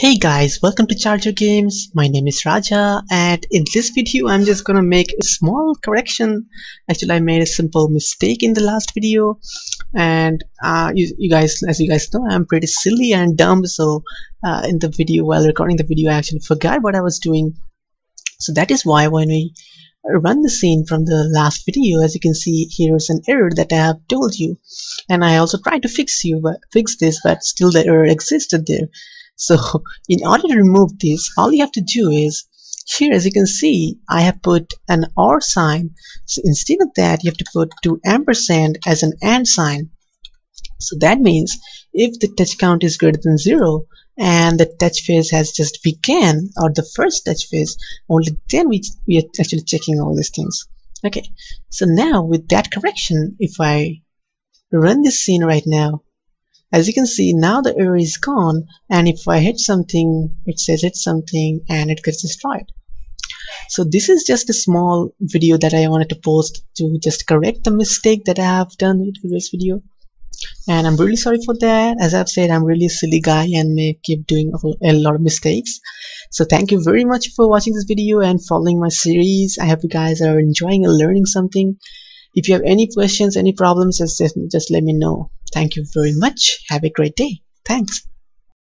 Hey guys, welcome to Charger Games. My name is Raja and in this video I'm just gonna make a small correction. Actually I made a simple mistake in the last video and uh, you, you, guys as you guys know I'm pretty silly and dumb so uh, in the video while recording the video I actually forgot what I was doing. So that is why when we run the scene from the last video as you can see here's an error that I have told you and I also tried to fix you but fix this but still the error existed there so in order to remove this, all you have to do is here as you can see I have put an or sign. So instead of that you have to put two ampersand as an and sign. So that means if the touch count is greater than zero and the touch phase has just began or the first touch phase only then we, we are actually checking all these things. Okay. So now with that correction if I run this scene right now as you can see now the error is gone and if I hit something it says hit something and it gets destroyed. So this is just a small video that I wanted to post to just correct the mistake that I have done in the previous video. And I'm really sorry for that. As I've said I'm really a silly guy and may keep doing a lot of mistakes. So thank you very much for watching this video and following my series. I hope you guys are enjoying and learning something if you have any questions any problems just, just let me know Thank you very much. Have a great day. Thanks.